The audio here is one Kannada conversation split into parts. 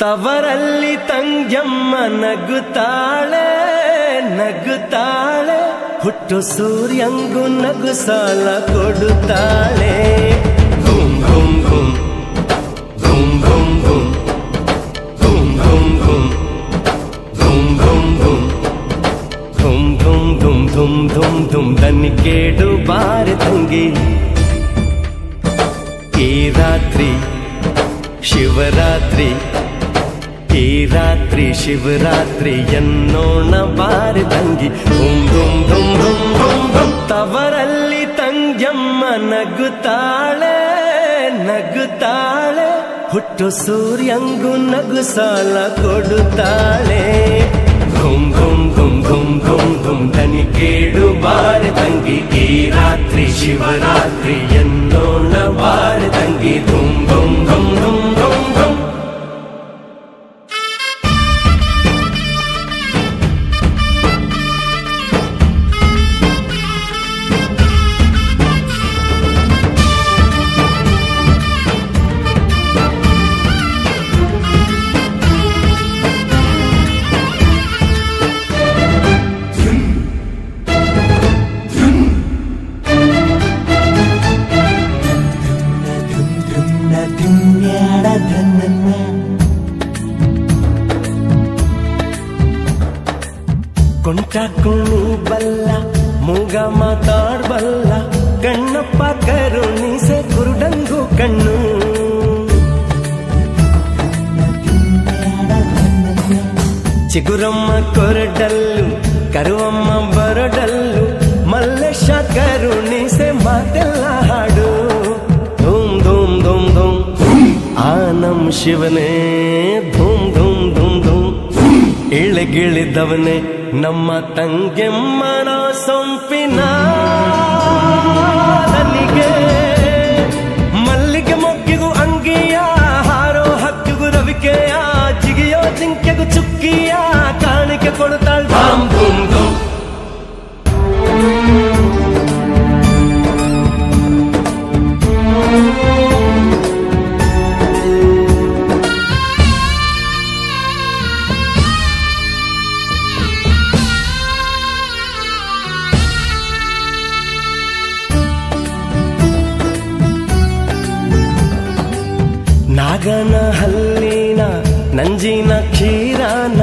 ತವರಲ್ಲಿ ತಂಗ್ಯಮ್ಮ ನಗುತ್ತಾಳೆ ನಗುತ್ತಾಳೆ. ಹುಟ್ಟು ಸೂರ್ಯಂಗು ನಗು ಸಾಲ ಕೊಡುತ್ತಾಳೆ. ಘುಂ ಘುಂ ಘುಂ. ಘುಂ ಘುಂ ಘುಂ. ಘುಂ ಘುಂ ಘುಂ. ಘುಂ ಘುಂ ಘುಂ. ಘುಂ ಘುಂ ಘುಂ ದನಿ ಕೇಡು ಬಾರಿ ತಂಗಿ. ಈ ರಾತ್ರಿ, ಶಿವರಾತ್ರಿ ಈ ರಾತ್ರಿ ಶಿವರಾತ್ರಿ ಎನ್ನೋಣ ಬಾರಿ ತಂಗಿ ಧುಮ್ ಧುಮ್ ಧುಮ್ ಧುಮ್ ಧುಮ್ ಧುಮ್ ತವರಲ್ಲಿ ತಂಗ್ಯಮ್ಮ ನಗುತ್ತಾಳೆ ನಗುತ್ತಾಳೆ ಹುಟ್ಟು ಸೂರ್ಯಂಗು ನಗು ಸಾಲ ಕೊಡುತ್ತಾಳೆ ಧುಮ್ ಧುಮ್ ಧುಮ್ ಧುಮ್ ಧುಮ್ ಧುಮ್ ದನಿ ಕೇಡು ಬಾರಿ ತಂಗಿ ಈ ರಾತ್ರಿ ಶಿವರಾತ್ರಿ ಎನ್ನೋಣ ಬಾರಿ ತಂಗಿ ಧುಮ್ ಧುಮ್ ಧುಮ್ ಧುಮ್ ಧುಮ್ ಧುಮ್ ಕೊಂಟ ಕುಣಿ ಬಲ್ಲ ಮೂಗ ಮಾತಾಡ್ಬಲ್ಲ ಕಣ್ಣಪ್ಪ ಕರುಣಿಸೆ ಕುರುಡಂಗು ಕಣ್ಣು ಚಿಗುರಮ್ಮ ಕೊರಡಲ್ಲು ಕರುವಮ್ಮ ಬರಡಲ್ಲು ಮಲ್ಲೇಶ ಕರುಣಿಸೆ ಮಾತೆಲ್ಲ ಹಾಡು ಶಿವನೇ, ಧೂಮ್ ಧೂಮ್ ಧೂಮ್ ಧೂಮ್. ಇಳಗಿಳಿದವನೇ ನಮ್ಮ ತಂಗೆಮ್ಮನ ಸೊಂಪಿನ ಮಲ್ಲಿಗೆ ಮೊಗ್ಗಿಗೂ ಅಂಗಿಯ, ಹಾರೋ ಹಕ್ಕಿಗೂ ರವಿಕೆಯ, ಜಿಗಿಯೋ ಜಿಂಕೆಗೂ ಚುಕ್ಕಿಯ, ಕಾಣಿಕೆ ಕೊಡುತ್ತಾಳ್ ನಾಗನ ಹಲ್ಲಿನ ನಂಜಿನ ಕ್ಷೀರಾನ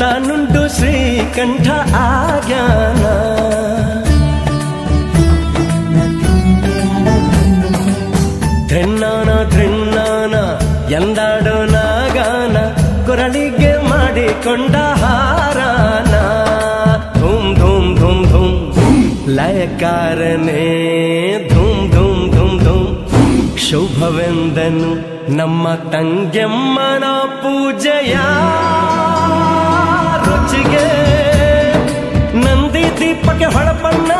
ತಾನುಂಡು ಶ್ರೀಕಂಠ ಆಗ್ಯಾನ ಧೃಣ್ಣಾನ ಧೃಣ್ಣಾನ ಎಂದಾಡೋ ನಾಗಾನ ಕೊರಳಿಗೆ ಮಾಡಿಕೊಂಡ ಹಾರಾನ. ಧೂಮ್ ಧೂಮ್ ಧೂಮ್ ಧೂಮ್ ಲಯಕಾರನೇ ಶುಭವೆಂದನು ನಮ್ಮ ತಂಗೆಮ್ಮನ ಪೂಜೆಯ ರುಚಿಗೆ ನಂದಿ ದೀಪಕ್ಕೆ ಹೊಳಪನ್ನ